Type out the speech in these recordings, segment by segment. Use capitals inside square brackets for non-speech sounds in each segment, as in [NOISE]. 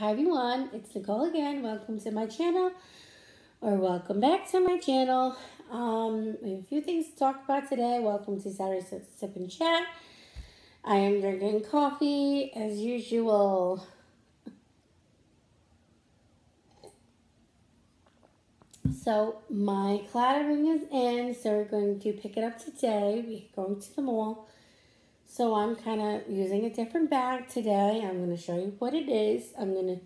Hi everyone, it's Nicole again. Welcome to my channel, or welcome back to my channel. Um, we have a few things to talk about today. Welcome to Saturday Sip and Chat. I am drinking coffee as usual. [LAUGHS] So my Claddagh ring is in, so we're going to pick it up today. We're going to the mall. So I'm kind of using a different bag today. I'm going to show you what it is. I'm going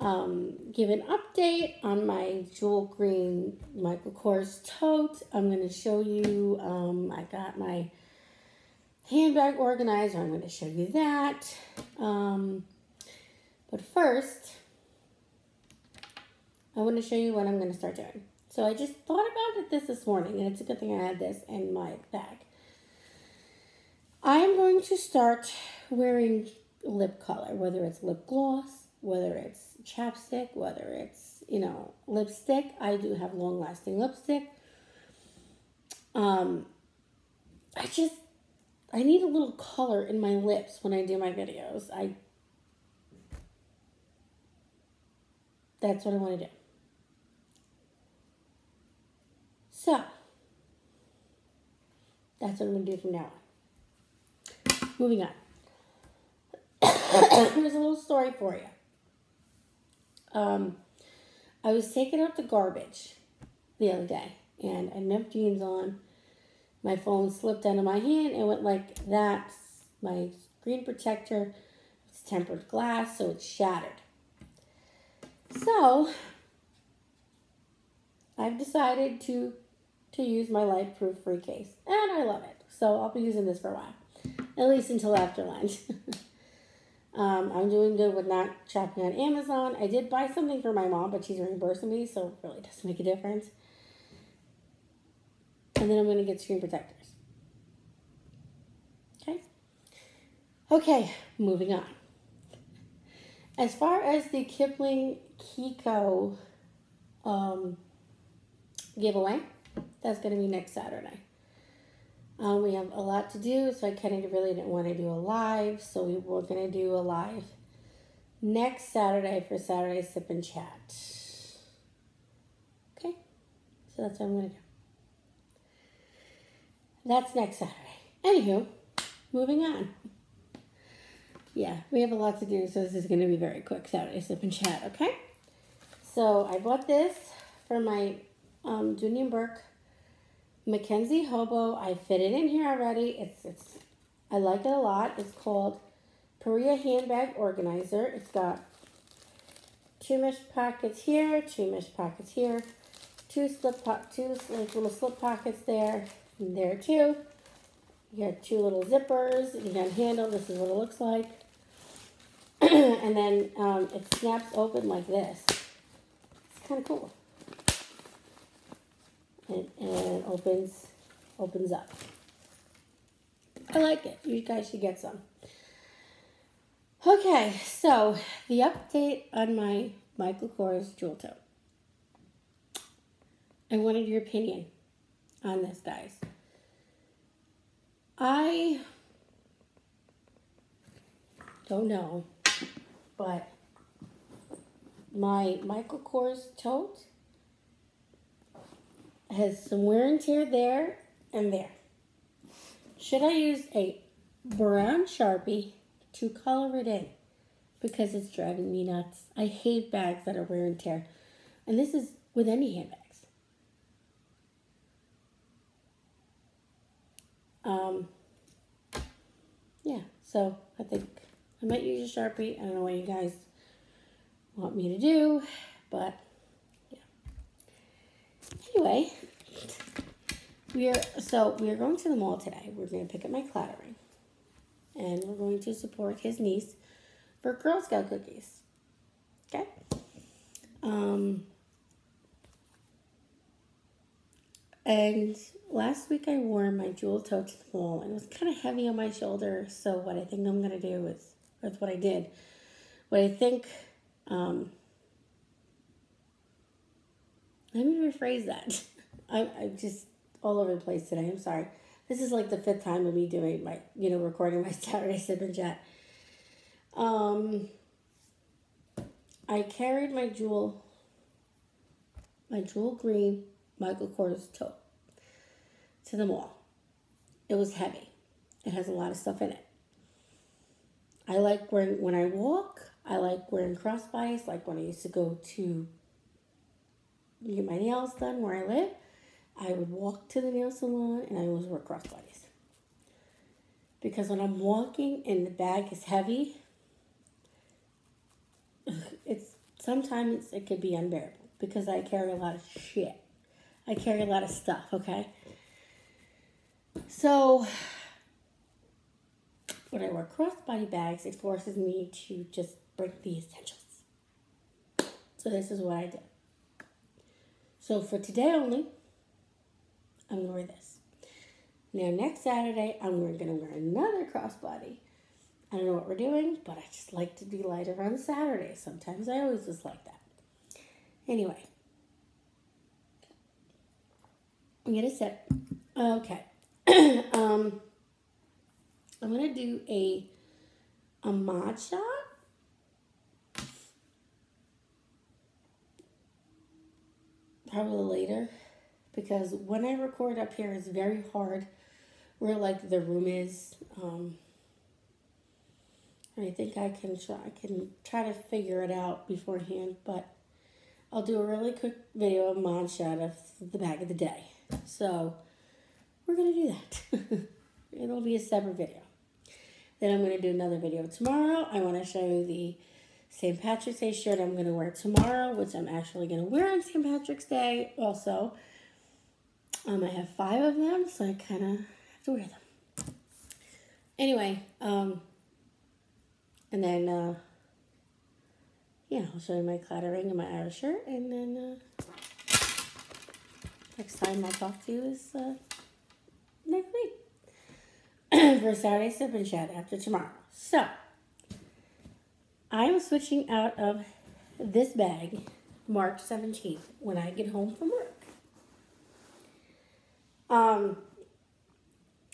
to um, give an update on my jewel green Michael Kors tote. I'm going to show you, um, I got my handbag organizer. I'm going to show you that. Um, but first, I want to show you what I'm going to start doing. So I just thought about it this this morning, and it's a good thing I had this in my bag. I am going to start wearing lip color, whether it's lip gloss, whether it's chapstick, whether it's, you know, lipstick. I do have long lasting lipstick. Um, I just, I need a little color in my lips when I do my videos. I, that's what I want to do. So, that's what I'm going to do from now on. Moving on. [COUGHS] Here's a little story for you. Um, I was taking out the garbage the other day, and I had enough jeans on. My phone slipped out of my hand and went like that. My screen protector it's tempered glass, so it's shattered. So I've decided to to use my LifeProof free case, and I love it. So I'll be using this for a while at least until after lunch. [LAUGHS] um, I'm doing good with not shopping on Amazon. I did buy something for my mom, but she's reimbursing me, so it really doesn't make a difference. And then I'm going to get screen protectors. Okay. Okay, moving on. As far as the Kipling Kiko um, giveaway, that's going to be next Saturday. Um, we have a lot to do, so I kind of really didn't want to do a live. So we were going to do a live next Saturday for Saturday Sip and Chat. Okay? So that's what I'm going to do. That's next Saturday. Anywho, moving on. Yeah, we have a lot to do, so this is going to be very quick Saturday Sip and Chat, okay? So I bought this for my um, Bourke Mackenzie Hobo. I fit it in here already. It's it's I like it a lot. It's called Paria Handbag Organizer. It's got two mesh pockets here, two mesh pockets here, two slip po two like little slip pockets there, and there too. You got two little zippers. You got a handle. This is what it looks like. [CLEARS THROAT] and then um, it snaps open like this. It's kind of cool and, and opens opens up. I like it. You guys should get some. Okay, so the update on my Michael Kors jewel tote. I wanted your opinion on this, guys. I don't know, but my Michael Kors tote has some wear and tear there and there. Should I use a brown Sharpie to color it in? Because it's driving me nuts. I hate bags that are wear and tear. And this is with any handbags. Um, yeah, so I think I might use a Sharpie. I don't know what you guys want me to do, but Anyway, we are so we are going to the mall today. We're going to pick up my Claddagh ring, and we're going to support his niece for Girl Scout cookies. Okay. Um. And last week I wore my jewel tote to the mall, and it was kind of heavy on my shoulder. So what I think I'm gonna do is, that's what I did. What I think um, let me rephrase that. [LAUGHS] I, I'm just all over the place today. I'm sorry. This is like the fifth time of me doing my, you know, recording my [LAUGHS] Saturday sip and chat. Um, I carried my jewel, my jewel green Michael Kors tote to the mall. It was heavy. It has a lot of stuff in it. I like wearing, when I walk, I like wearing crossbodies, like when I used to go to get my nails done where I live. I would walk to the nail salon and I always wear crossbodies. Because when I'm walking and the bag is heavy, it's sometimes it could be unbearable because I carry a lot of shit. I carry a lot of stuff, okay? So when I wear crossbody bags, it forces me to just bring the essentials. So this is what I did. So for today only, I'm gonna wear this. Now next Saturday, I'm gonna wear another crossbody. I don't know what we're doing, but I just like to be lighter on Saturday. Sometimes I always just like that. Anyway, I'm gonna sip. Okay. [CLEARS THROAT] um, I'm gonna do a a matcha. Probably later, because when I record up here, it's very hard. Where like the room is. Um, I think I can try, I can try to figure it out beforehand, but I'll do a really quick video of mod shot of the bag of the day. So we're gonna do that. [LAUGHS] It'll be a separate video. Then I'm gonna do another video tomorrow. I wanna show you the St. Patrick's Day shirt I'm gonna wear tomorrow, which I'm actually gonna wear on St. Patrick's Day also. Um, I have five of them, so I kind of have to wear them. Anyway, um, and then, uh, yeah, I'll show you my Claddagh ring and my Irish shirt. And then uh, next time I'll talk to you is uh, next week [CLEARS THROAT] for Saturday Sip and Chat after tomorrow. So, I'm switching out of this bag March 17th when I get home from work. Um,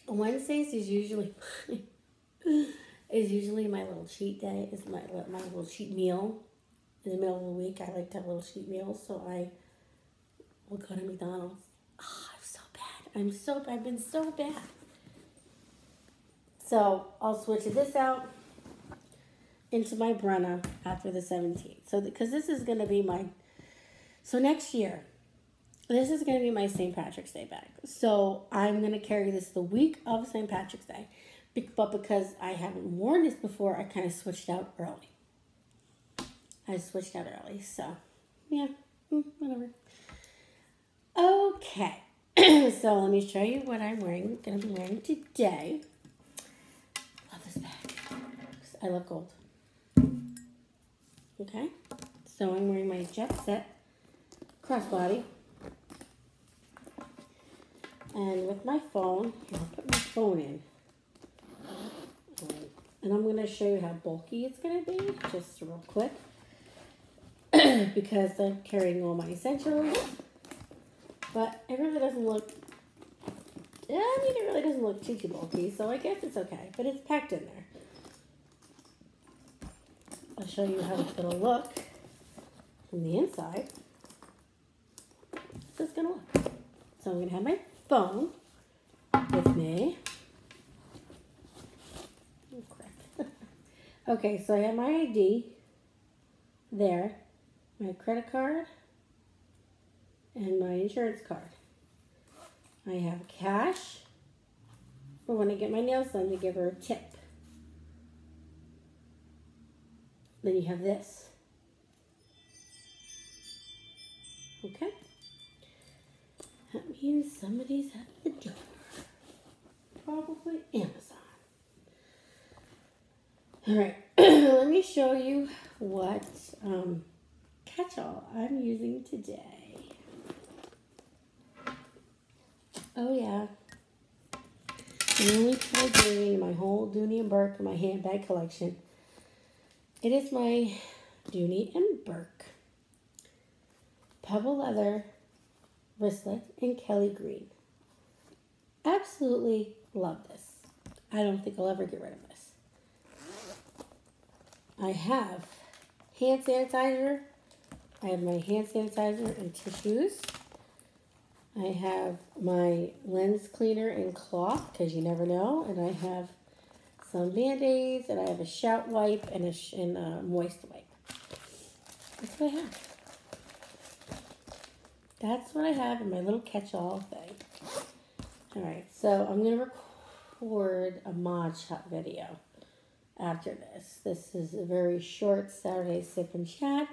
Wednesdays is usually [LAUGHS] is usually my little cheat day. Is my my little cheat meal in the middle of the week. I like to have little cheat meals, so I will go to McDonald's. Oh, I'm so bad. I'm so I've been so bad. So I'll switch this out into my Brenna after the 17th. So because this is going to be my so next year this is going to be my St. Patrick's Day bag. So I'm going to carry this the week of St. Patrick's Day. But because I haven't worn this before, I kind of switched out early. I switched out early, so yeah, mm, whatever. Okay, [CLEARS THROAT] so let me show you what I'm wearing. Gonna be wearing today. Love this bag. I love gold. Okay, so I'm wearing my Jet Set crossbody. And with my phone, I'll put my phone in. And I'm going to show you how bulky it's going to be, just real quick. [CLEARS THROAT] because I'm carrying all my essentials. But it really doesn't look, yeah, I mean, it really doesn't look too, too bulky, so I guess it's okay. But it's packed in there. Show you how it'll look from the inside. This is to look. So I'm to have my phone with me. [LAUGHS] Okay, so I have my ID there, my credit card, and my insurance card. I have cash for when I get my nails done to give her a tip. Then you have this. Okay? That means somebody's at the door. Probably Amazon. All right, [CLEARS THROAT] let me show you what um, catch-all I'm using today. Oh yeah, the only toy doing in my whole Dooney and Bourke and my handbag collection. It is my Dooney and Bourke pebble leather wristlet in Kelly green. Absolutely love this. I don't think I'll ever get rid of this. I have hand sanitizer. I have my hand sanitizer and tissues. I have my lens cleaner and cloth because you never know. And I have some band-aids and I have a shout wipe and a, and a moist wipe. That's what I have. That's what I have in my little catch-all thing. All right, so I'm going to record a mod shot video after this. This is a very short Saturday sip and chat.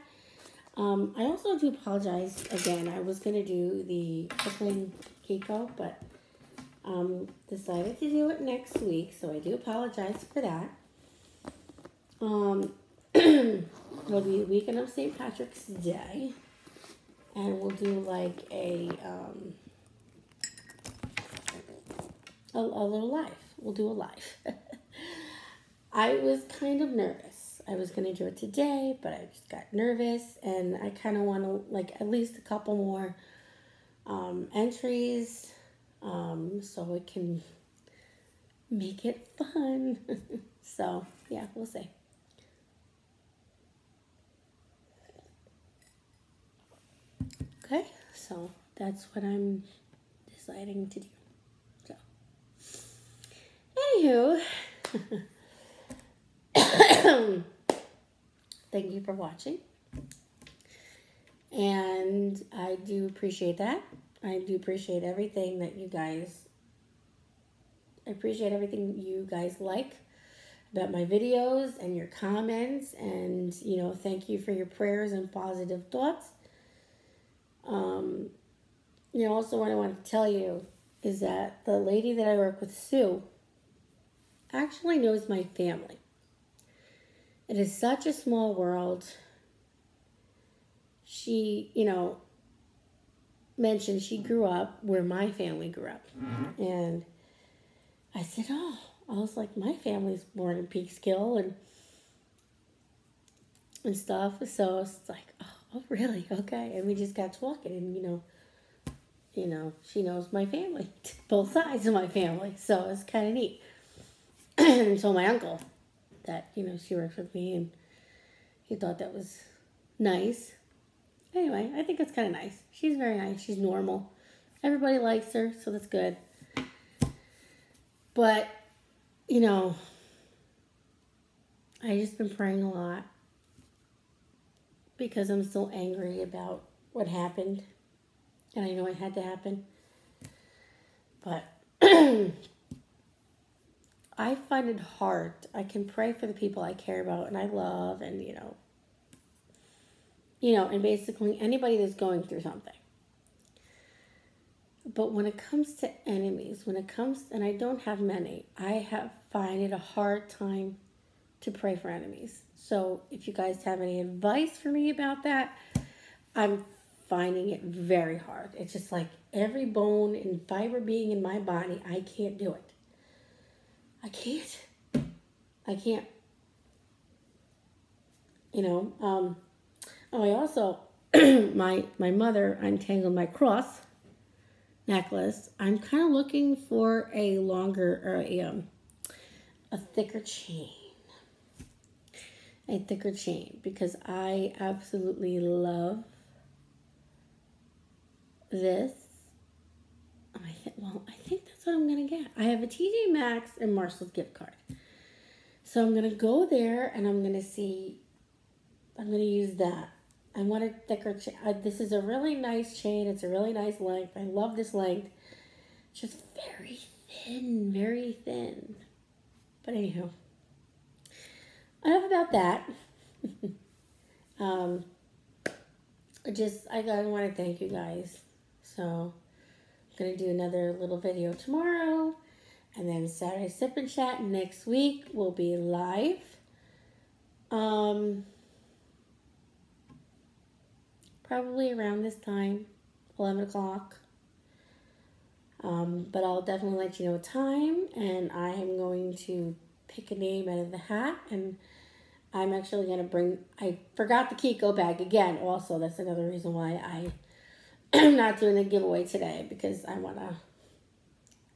Um, I also do apologize again. I was going to do the Kipling Kiko, but um, decided to do it next week, so I do apologize for that. Um, [CLEARS THROAT] it'll be the weekend of St. Patrick's Day, and we'll do like a um, a, a little live. We'll do a live. [LAUGHS] I was kind of nervous. I was going to do it today, but I just got nervous and I kind of want to, like, at least a couple more um, entries um, so it can make it [LAUGHS] fun. so, yeah, we'll see. Okay, so that's what I'm deciding to do. So, anywho, [COUGHS] thank you for watching. And I do appreciate that. I do appreciate everything that you guys I appreciate everything you guys like about my videos and your comments and you know, thank you for your prayers and positive thoughts. Um you know, also what I want to tell you is that the lady that I work with, Sue, actually knows my family. It is such a small world. She, you know, mentioned she grew up where my family grew up. Mm-hmm. And I said, Oh, I was like, my family's born in Peekskill and and stuff. So it's like, oh, oh, really? Okay. And we just got talking and you know, you know, she knows my family, [LAUGHS] both sides of my family. So it's kind of neat. [CLEARS THROAT] and told my uncle that, you know, she works with me and he thought that was nice. Anyway, I think it's kind of nice. She's very nice. She's normal. Everybody likes her, so that's good. But, you know, I just been praying a lot because I'm still angry about what happened. And I know it had to happen. But [CLEARS THROAT] I find it hard. I can pray for the people I care about and I love and, you know, you know, and basically anybody that's going through something. But when it comes to enemies, when it comes, and I don't have many, I have find it a hard time to pray for enemies. So if you guys have any advice for me about that, I'm finding it very hard. It's just like every bone and fiber being in my body, I can't do it. I can't. I can't. You know, um, oh, I also, [CLEARS THROAT] my, my mother untangled my cross necklace. I'm kind of looking for a longer, or a, um, a thicker chain. A thicker chain because I absolutely love this. I th- well, I think that's what I'm gonna get. I have a TJ Maxx and Marshall's gift card, so I'm gonna go there and I'm gonna see. I'm gonna use that. I want a thicker chain. This is a really nice chain. It's a really nice length. I love this length. Just very thin, very thin. But anywho, enough about that. [LAUGHS] um, just I, I want to thank you guys. So I'm gonna do another little video tomorrow, and then Saturday sip and chat next week will be live. Um, probably around this time, eleven o'clock. Um, but I'll definitely let you know time, and I am going to pick a name out of the hat, and I'm actually going to bring, I forgot the Kiko bag again, also, that's another reason why I [CLEARS THROAT] am not doing a giveaway today, because I want to,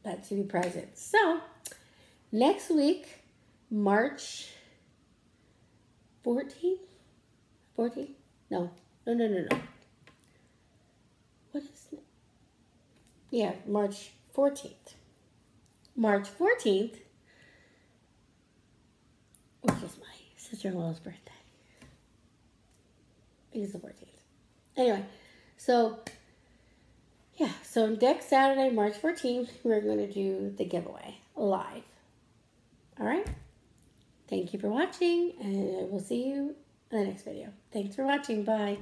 that to be present. So, next week, March 14th, 14th? No. No, no, no, no. What is it? Yeah, March 14th. March 14th, which is my sister-in-law's birthday. It's the 14th. Anyway, so yeah, so next Saturday, March 14th, we're going to do the giveaway live. All right? Thank you for watching, and I will see you in the next video. Thanks for watching. Bye.